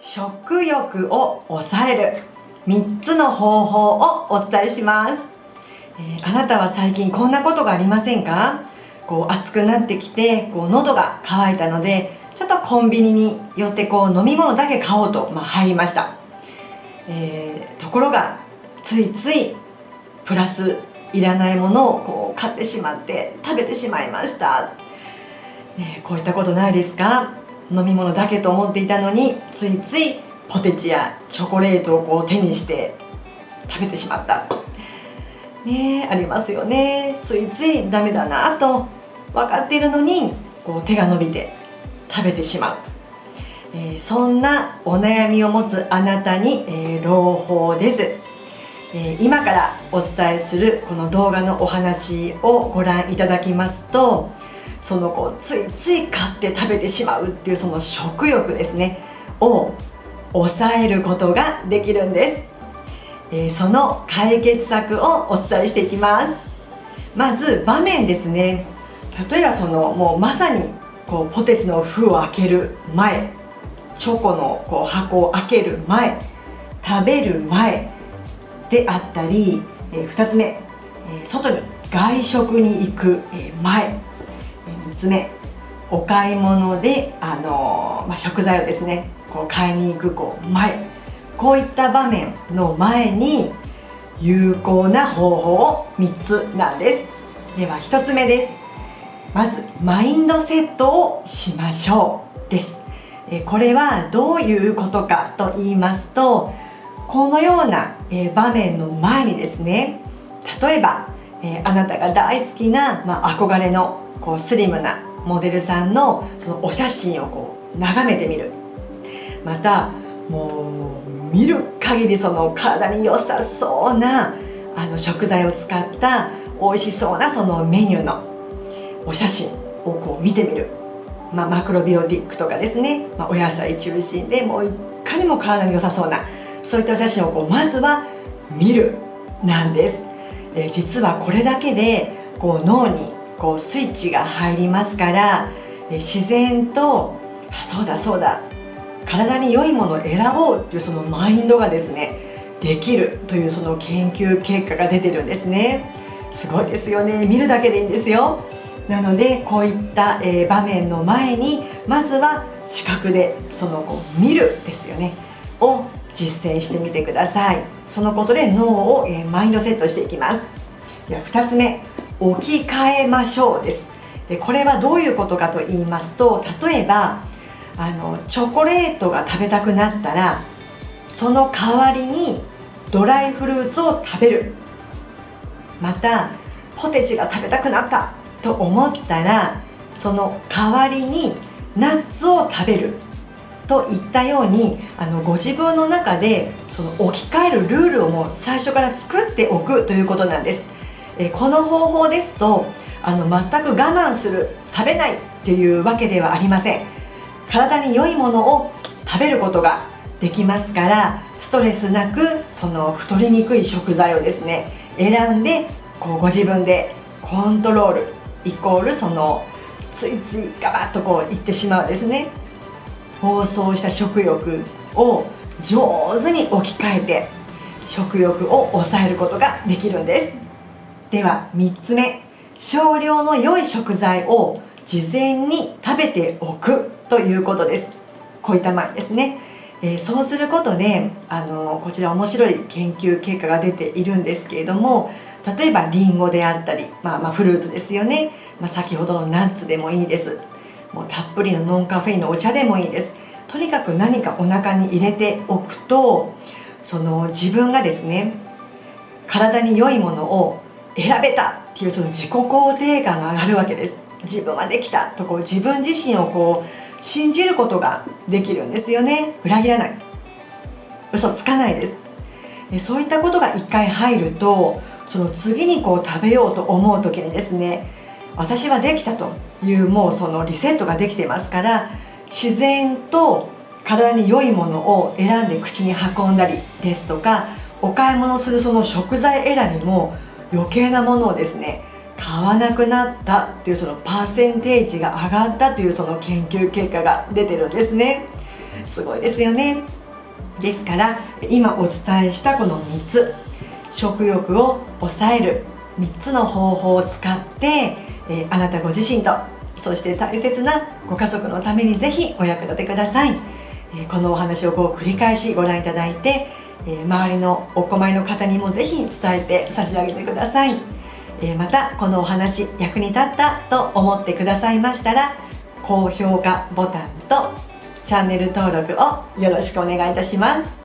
食欲を抑える。3つの方法をお伝えします、えー、あなたは最近こんなことがありませんか？こう暑くなってきてこう喉が渇いたのでちょっとコンビニに寄ってこう飲み物だけ買おうと、まあ、入りました、えー、ところがついついプラスいらないものをこう買ってしまって食べてしまいました、えー、こういったことないですか？飲み物だけと思っていたのについついポテチやチョコレートをこう手にして食べてしまった。ねありますよね。ついついダメだなと分かっているのにこう手が伸びて食べてしまう、えー、そんなお悩みを持つあなたに、えー、朗報です、えー、今からお伝えするこの動画のお話をご覧いただきますとそのこうついつい買って食べてしまうっていうその食欲ですね。を抑えることができるんです、えー、その解決策をお伝えしていきます。まず場面ですね。例えばそのもうまさにこうポテチの封を開ける前チョコのこう箱を開ける前食べる前であったり、えー、2つ目、えー、外に外食に行く前、つ目お買い物で、あの、まあ、食材をですねこう買いに行くこう前こういった場面の前に有効な方法を3つなんです。では1つ目です。まずマインドセットをしましょうです。これはどういうことかと言いますとこのような場面の前にですね例えばあなたが大好きな、まあ、憧れのこうスリムなモデルさんのそのお写真をこう眺めてみる。またもう見る限りその体に良さそうなあの食材を使った美味しそうなそのメニューのお写真をこう見てみる、まあ、マクロビオティックとかですね、まあ、お野菜中心でもういかにも体に良さそうなそういったお写真をこうまずは見るなんです、えー、実はこれだけでこう脳にこうスイッチが入りますから、自然とあそうだそうだ体に良いものを選ぼうっていうそのマインドがですねできるというその研究結果が出てるんですね。すごいですよね。見るだけでいいんですよ。なのでこういった、え、場面の前にまずは視覚でそのこう見るですよね。を実践してみてください。そのことで脳を、え、マインドセットしていきます。では2つ目。置き換えましょうです。でこれはどういうことかと言いますと例えばあのチョコレートが食べたくなったらその代わりにドライフルーツを食べる。またポテチが食べたくなったと思ったらその代わりにナッツを食べる。といったようにあのご自分の中でその置き換えるルールをもう最初から作っておくということなんです。えこの方法ですとあの全く我慢する食べないっていうわけではありません。体に良いものを食べることができますからストレスなくその太りにくい食材をですね選んでこうご自分でコントロールイコールそのついついガバッとこういってしまうですね。放送した食欲を上手に置き換えて食欲を抑えることができるんです。では3つ目。少量の良い食材を事前に食べておくということです。こういった前ですね、えー、そうすることであのこちら面白い研究結果が出ているんですけれども例えばりんごであったり、まあ、まあフルーツですよね、まあ、先ほどのナッツでもいいです。もうたっぷりのノンカフェインのお茶でもいいです。とにかく何かお腹に入れておくとその自分がですね体に良いものを選べたっていうその自己肯定感が上がるわけです。自分はできたとこう自分自身をこう信じることができるんですよね。裏切らない。嘘つかないです。そういったことが一回入るとその次にこう食べようと思う時にですね私はできたというもうそのリセットができてますから自然と体に良いものを選んで口に運んだりですとかお買い物するその食材選びも余計なものをですね買わなくなったっていうそのパーセンテージが上がったというその研究結果が出てるんですね。すごいですよね。ですから今お伝えしたこの3つ食欲を抑える3つの方法を使って、えー、あなたご自身とそして大切なご家族のためにぜひお役立てください、えー、このお話をこう繰り返しご覧いただいて、えー、周りのお困りの方にもぜひ伝えて差し上げてください、えまたこのお話役に立ったと思ってくださいましたら高評価ボタンとチャンネル登録をよろしくお願いいたします。